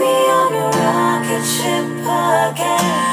me on a rocket ship again.